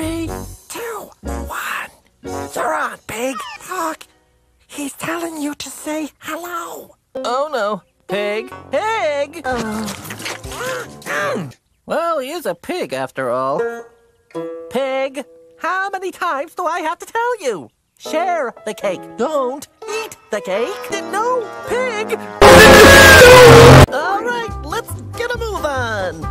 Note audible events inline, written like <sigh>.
Three, two, one. You're on, Pig. Look, he's telling you to say hello. Oh, no. Pig, pig! Uh. well, he is a pig after all. Pig, how many times do I have to tell you? Share the cake. Don't eat the cake. No, pig! <laughs> all right, let's get a move on.